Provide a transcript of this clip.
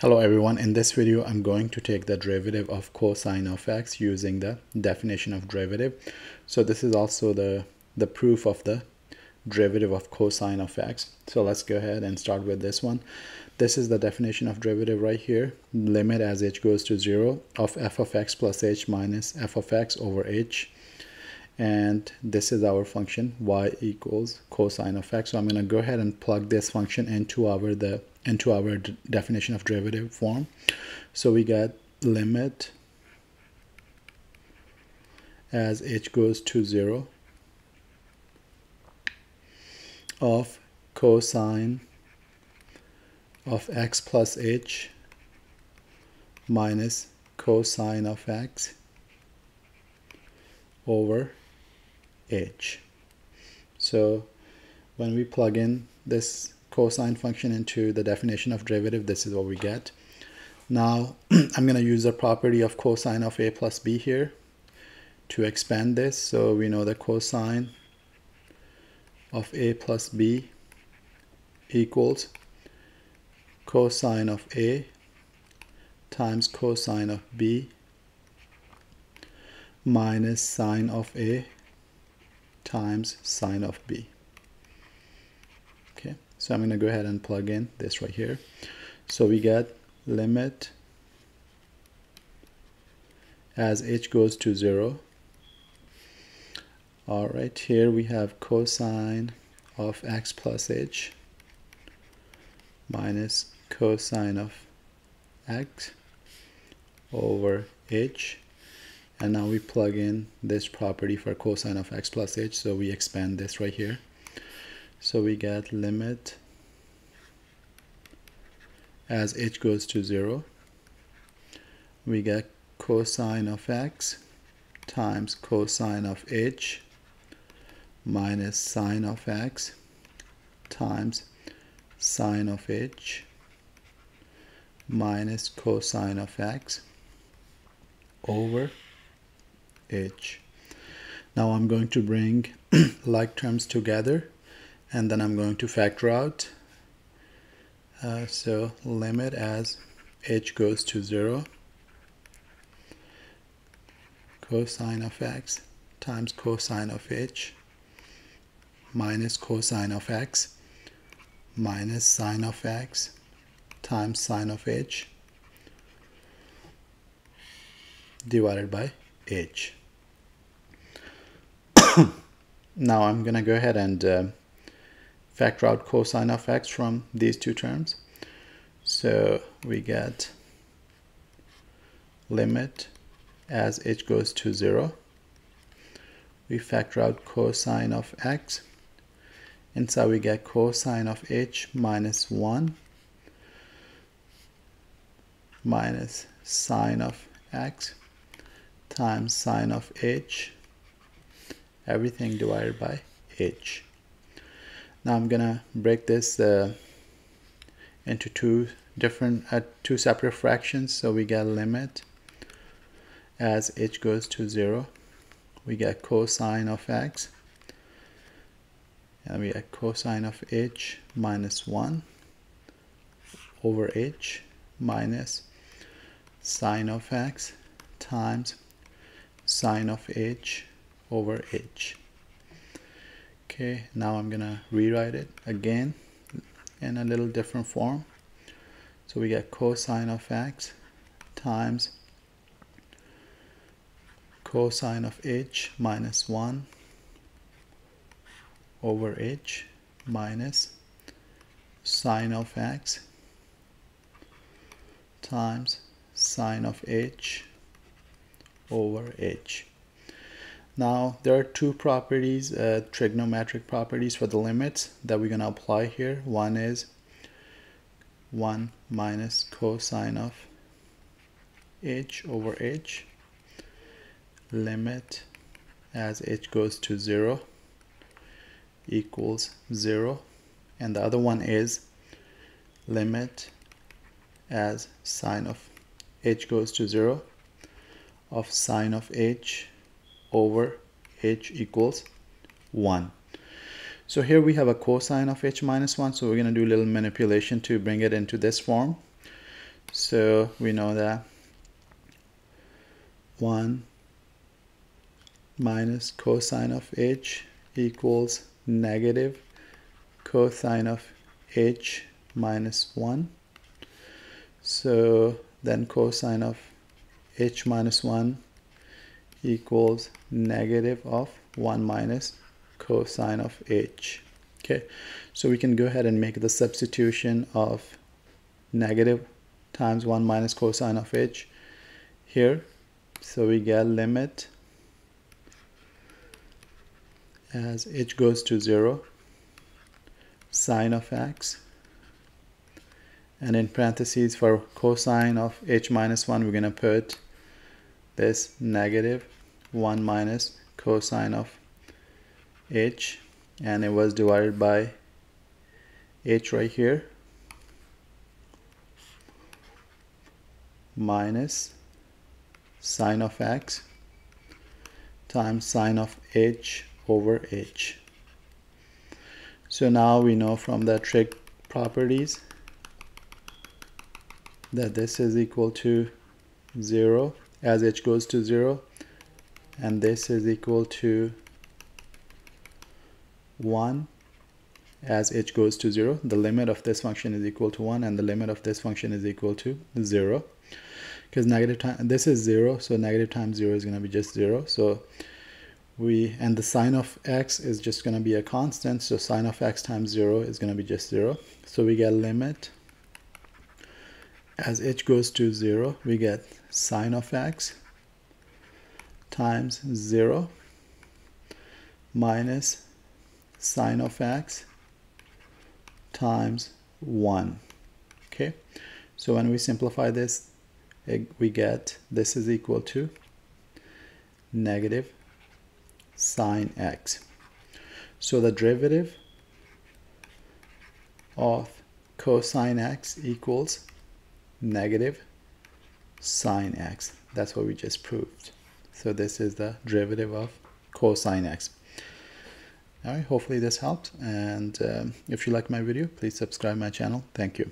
Hello everyone, in this video I'm going to take the derivative of cosine of x using the definition of derivative. So this is also the, the proof of the derivative of cosine of x. So let's go ahead and start with this one. This is the definition of derivative right here. Limit as h goes to 0 of f of x plus h minus f of x over h. And this is our function y equals cosine of x. So I'm going to go ahead and plug this function into our the into our definition of derivative form. So we get limit as h goes to 0 of cosine of x plus h minus cosine of x over h. So when we plug in this cosine function into the definition of derivative, this is what we get. Now, I'm going to use the property of cosine of a plus b here to expand this. So we know that cosine of a plus b equals cosine of a times cosine of b minus sine of a times sine of b. Okay, so I'm going to go ahead and plug in this right here. So we get limit as h goes to 0. All right, here we have cosine of x plus h minus cosine of x over h and now we plug in this property for cosine of x plus h so we expand this right here so we get limit as h goes to 0. We get cosine of x times cosine of h minus sine of x times sine of h minus cosine of x over h. Now I'm going to bring like terms together and then I'm going to factor out uh, so limit as h goes to 0 cosine of x times cosine of h minus cosine of x minus sine of x times sine of h divided by h. now I'm gonna go ahead and uh, factor out cosine of x from these two terms. So we get limit as h goes to 0. We factor out cosine of x. And so we get cosine of h minus 1 minus sine of x times sine of h everything divided by h. Now I'm gonna break this uh, into two different uh, two separate fractions. So we get a limit as h goes to 0 we get cosine of x. And we get cosine of h minus 1 over h minus sine of x times sine of h over h. Okay now I'm gonna rewrite it again in a little different form. So we get cosine of x times cosine of h minus 1 over h minus sine of x times sine of h over h now there are two properties, uh, trigonometric properties for the limits that we're going to apply here. One is 1 minus cosine of h over h limit as h goes to 0 equals 0 and the other one is limit as sine of h goes to 0 of sine of h over h equals 1. So here we have a cosine of h minus 1. So we're going to do a little manipulation to bring it into this form. so we know that 1 minus cosine of h equals negative cosine of h minus 1 so then cosine of h minus 1 equals negative of 1 minus cosine of h. Okay so we can go ahead and make the substitution of negative times 1 minus cosine of h here. So we get limit as h goes to 0 sine of x and in parentheses for cosine of h minus 1 we're going to put this negative 1 minus cosine of h and it was divided by h right here minus sine of x times sine of h over h. So now we know from the trig properties that this is equal to 0 as h goes to 0 and this is equal to 1 as h goes to 0 the limit of this function is equal to 1 and the limit of this function is equal to 0 because negative time this is 0 so negative times 0 is going to be just 0 so we and the sine of x is just going to be a constant so sine of x times 0 is going to be just 0 so we get limit as h goes to 0 we get sine of x times 0 minus sine of x times 1 okay so when we simplify this we get this is equal to negative sine x. So the derivative of cosine x equals negative sine x. That's what we just proved. So this is the derivative of cosine x. All right, hopefully this helped. And um, if you like my video, please subscribe my channel. Thank you.